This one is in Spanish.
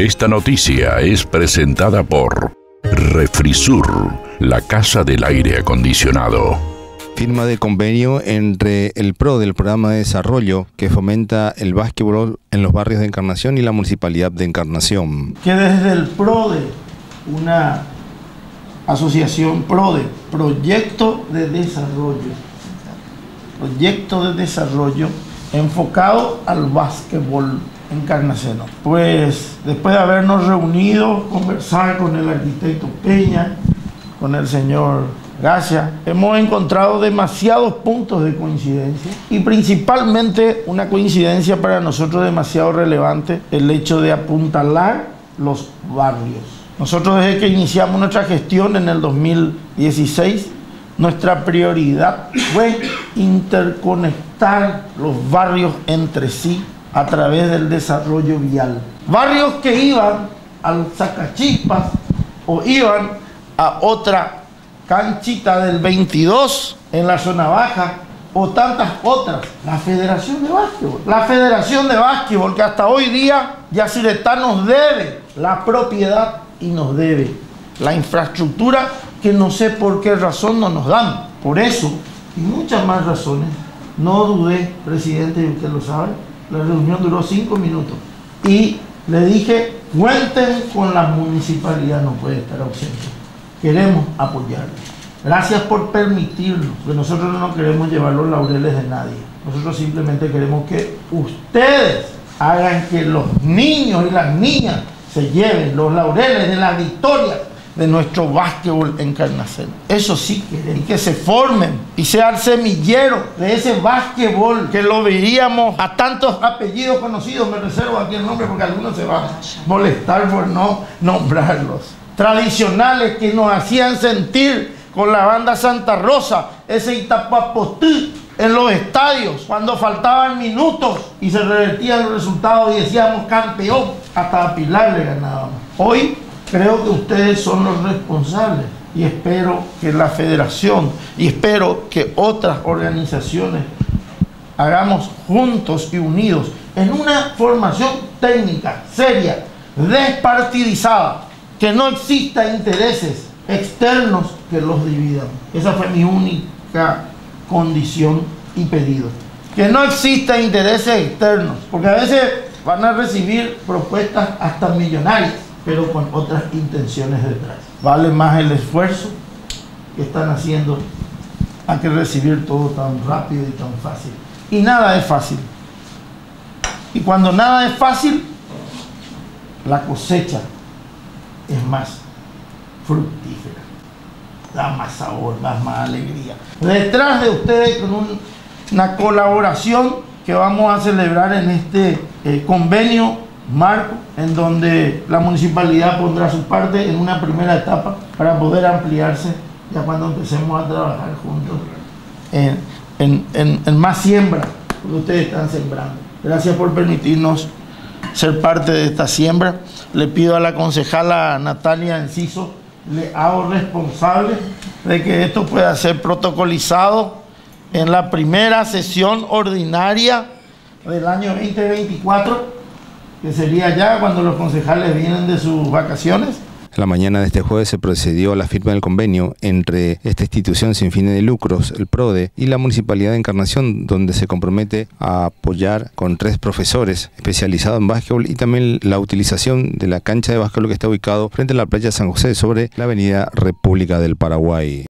Esta noticia es presentada por Refrisur, la casa del aire acondicionado. Firma de convenio entre el PRO del programa de desarrollo que fomenta el básquetbol en los barrios de Encarnación y la municipalidad de Encarnación. Que desde el PRODE, una asociación PRODE, Proyecto de Desarrollo, Proyecto de Desarrollo enfocado al básquetbol encarnaceno. Pues después de habernos reunido, conversar con el arquitecto Peña, con el señor Gracias. Hemos encontrado demasiados puntos de coincidencia y principalmente una coincidencia para nosotros demasiado relevante, el hecho de apuntalar los barrios. Nosotros desde que iniciamos nuestra gestión en el 2016, nuestra prioridad fue interconectar los barrios entre sí a través del desarrollo vial. Barrios que iban al Zacachispas o iban a otra canchita del 22 en la zona baja o tantas otras. La Federación de Básquetbol. La Federación de Básquetbol que hasta hoy día Yacyretá nos debe la propiedad y nos debe la infraestructura que no sé por qué razón no nos dan. Por eso y muchas más razones, no dudé, presidente, y usted lo sabe, la reunión duró cinco minutos. Y le dije, cuenten con la municipalidad, no puede estar ausente queremos apoyarlos. Gracias por permitirnos, que nosotros no queremos llevar los laureles de nadie. Nosotros simplemente queremos que ustedes hagan que los niños y las niñas se lleven los laureles de la victoria de nuestro básquetbol encarnación. Eso sí queremos. Y que se formen y sea el semillero de ese básquetbol que lo veríamos a tantos apellidos conocidos. Me reservo aquí el nombre porque algunos se van a molestar por no nombrarlos tradicionales que nos hacían sentir con la banda Santa Rosa, ese Itapapotí en los estadios, cuando faltaban minutos y se revertían los resultados y decíamos campeón, hasta a Pilar le ganábamos. Hoy creo que ustedes son los responsables y espero que la federación y espero que otras organizaciones hagamos juntos y unidos en una formación técnica, seria, despartidizada, que no exista intereses externos que los dividan. Esa fue mi única condición y pedido. Que no exista intereses externos, porque a veces van a recibir propuestas hasta millonarias, pero con otras intenciones detrás. Vale más el esfuerzo que están haciendo a que recibir todo tan rápido y tan fácil. Y nada es fácil. Y cuando nada es fácil, la cosecha es más fructífera, da más sabor, da más alegría. Detrás de ustedes con una colaboración que vamos a celebrar en este eh, convenio marco, en donde la municipalidad pondrá su parte en una primera etapa para poder ampliarse ya cuando empecemos a trabajar juntos en, en más siembra, que ustedes están sembrando. Gracias por permitirnos ser parte de esta siembra. Le pido a la concejala Natalia Enciso, le hago responsable de que esto pueda ser protocolizado en la primera sesión ordinaria del año 2024, que sería ya cuando los concejales vienen de sus vacaciones la mañana de este jueves se procedió a la firma del convenio entre esta institución sin fines de lucros, el PRODE, y la Municipalidad de Encarnación, donde se compromete a apoyar con tres profesores especializados en básquetbol y también la utilización de la cancha de básquetbol que está ubicado frente a la playa San José sobre la avenida República del Paraguay.